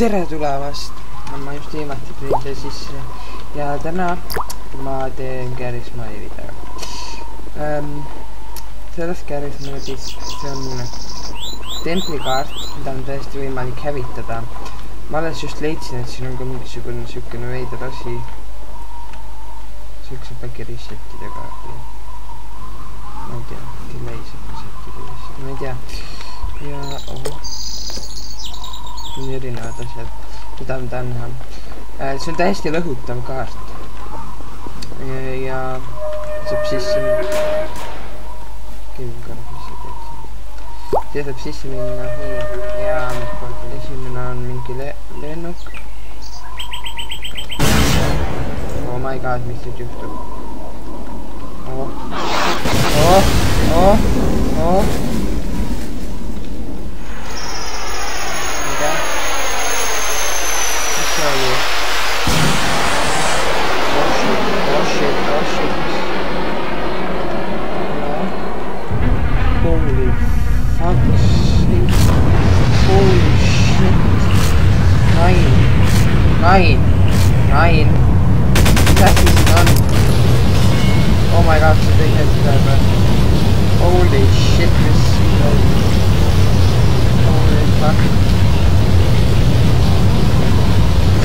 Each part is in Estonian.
tere tulemast! ma just viimati tulin siia sisse ja täna ma teen Mode'i video ähm,. selles Garry's Mode'is, see on templikaart, mida on täiesti võimalik hävitada. ma alles just leidsin, et siin on ka mingisugune siukene veider asi. siukse äkki reset kaardi. ma ei tea, delay saab reset ida vist, ma ei tea. ja oh siin on erinevad asjad, mida ma tahan näha. see on täiesti lõhutav kaart. ja saab sisse keegi korra sisse teeb. siia saab sisse minna ja esimene on mingi le lennuk. Oh my god, mis nüüd juhtub? oh, oh, oh, oh. Nine. That is none. Oh my god, see teine tuleb. Holy shit, mis siin on. Holy fuck.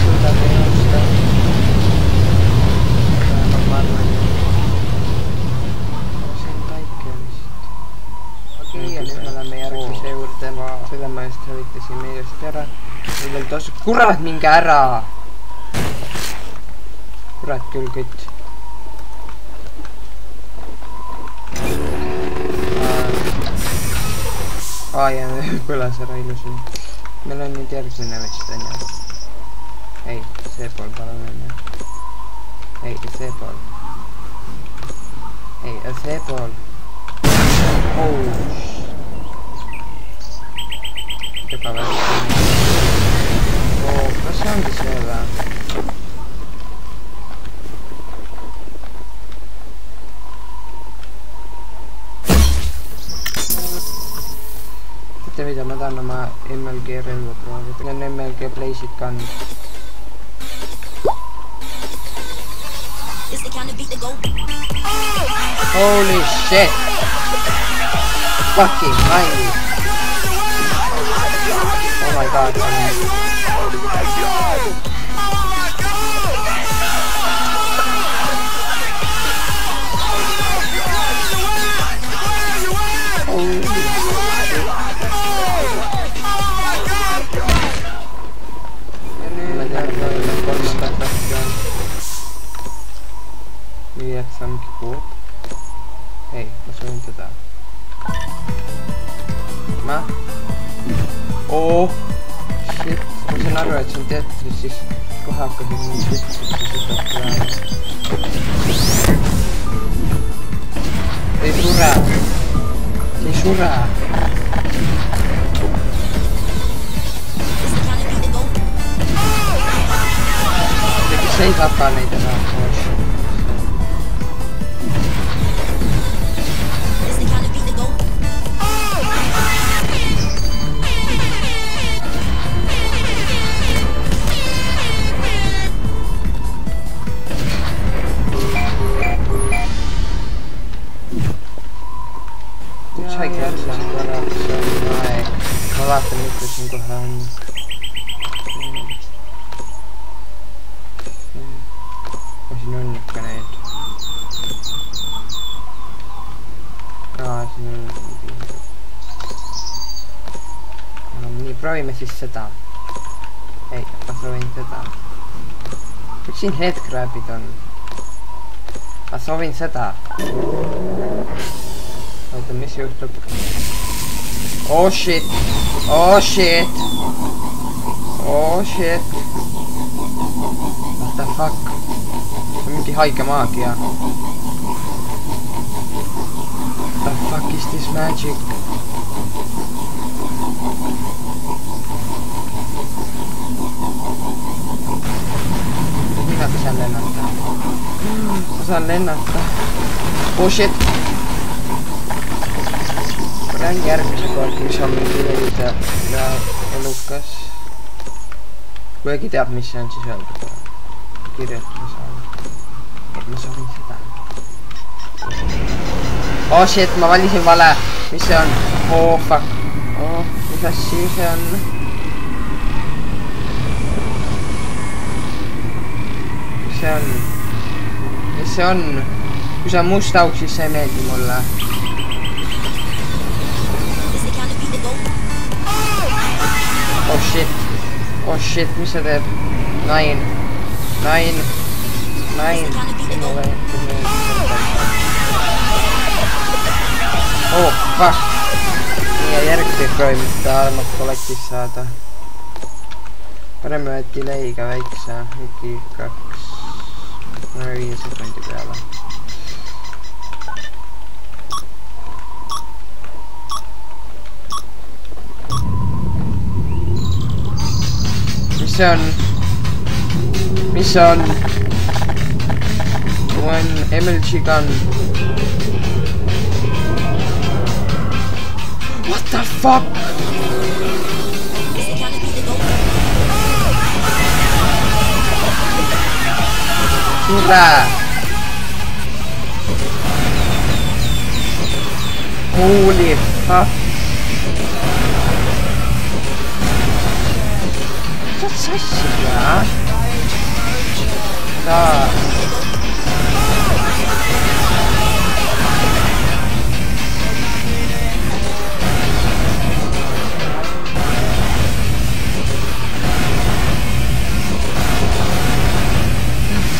suudab ennustada. ma arvan. see on päike vist okei okay, ja nüüd me oleme järgmise juurde, ma selle ma just hävitasime just ära. nüüd veel tasu-, kurat, minge ära! Kurat küll, kütt. aa ja põles ära ilusti. meil on nüüd järgmine vist onju. ei, see pool palun onju. ei, see pool. ei, see pool Oh. Teka veel. Oh, kas see ongi see na ma-MLG rin mo pro. Ito na MLG play shit. Holy shit! Fucking mighty! Oh my god. Oh shit, ma saan aru, et see on Tetris, siis kohe ütlema, et see ei sure, see ei sure. Miks ei tapa neid some korraks on siin on ikka neid. aa, siin on mingi. no nii, proovime siis seda. ei, ma soovin seda. miks siin headcrabid on? ma soovin seda oota, mis juhtub? Oh shit, oh shit, oh shit. What the fuck? see on mingi haige maagia. What the fuck is this magic? mina ka saan lennata. ma saan lennata. Oh shit lähen järgmine kord, mis on mingi veidi ja elukas. kui keegi teab, mis see on, siis öelge palun. kirjutage saali. et ma soovin seda. oh shit, ma valisin vale. mis see on? oh fuck. oh, mis asju see on? mis see on? mis see on? kui see on must auk, siis see ei meeldi mulle. Oh shit, oh shit, mis see teeb? Nine, nine, nine, sinu või? oh fuck. ja järgmine proovime seda armat kollektist saada. paneme delay'ga väikse, mingi kaks, paneme viie sekundi peale mis see on? mis see on? One MLG gun. What the fuck? Tule. Holy fuck. 샤샤샤 자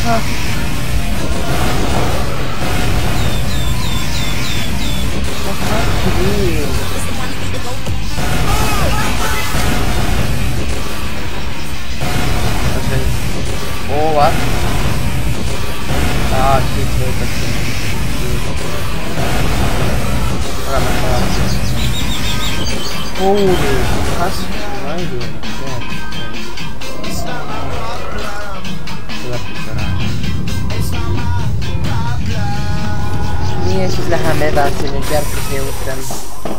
아. Holy, kas ma ei tea, tuleb ära. nii ja siis läheme edasi nüüd järgmise juurde. see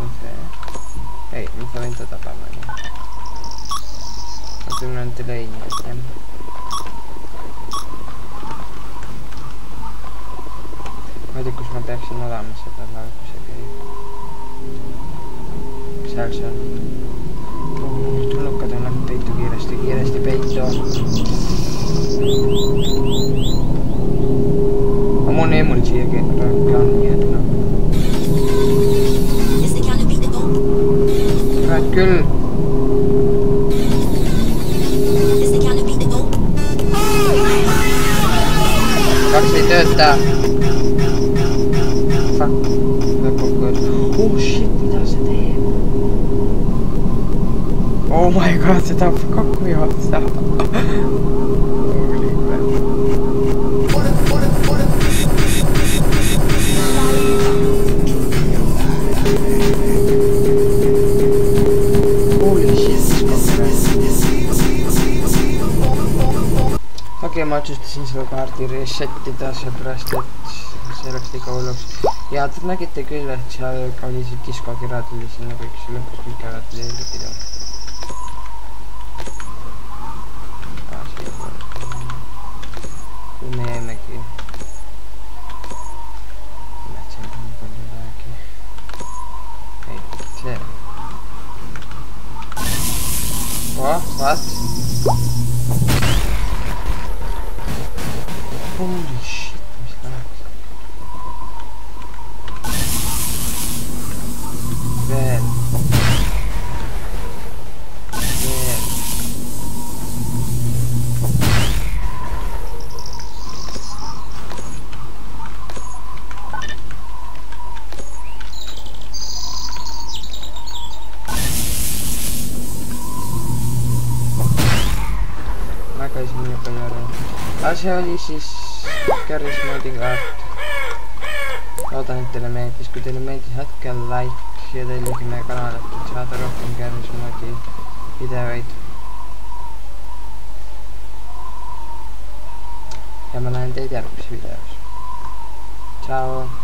on see. ei, ma pean teda panema durante lei niente ma ei tea, kus ma peaksin olema seda laevu käib seal. Tulnukad on läinud peitu kiiresti kiiresti peitu aga mul on eemul siia et noh. Kurat küll. Kaks ei tööta. Oh my god, tahab kokku jooksta. Holy crap. okei okay,, ma otsustasin selle kaardi reset ida, seepärast et see läks liiga hulluks. ja te nägite küll, et seal oli see diskokirjad oli sinna kõik see lõpus kõik ära tuli pidu. kui Holy shit, these guys. Velho. Caraca, as minhas apanharam. Acho aru. aga see oli siis Garry's moodi kaart. loodan, et teile meeldis, kui teile meeldis, jätke like ja tellige meie kanalit, et saada rohkem Garry's moodi videoid. ja ma näen teid järgmises videos. tšau.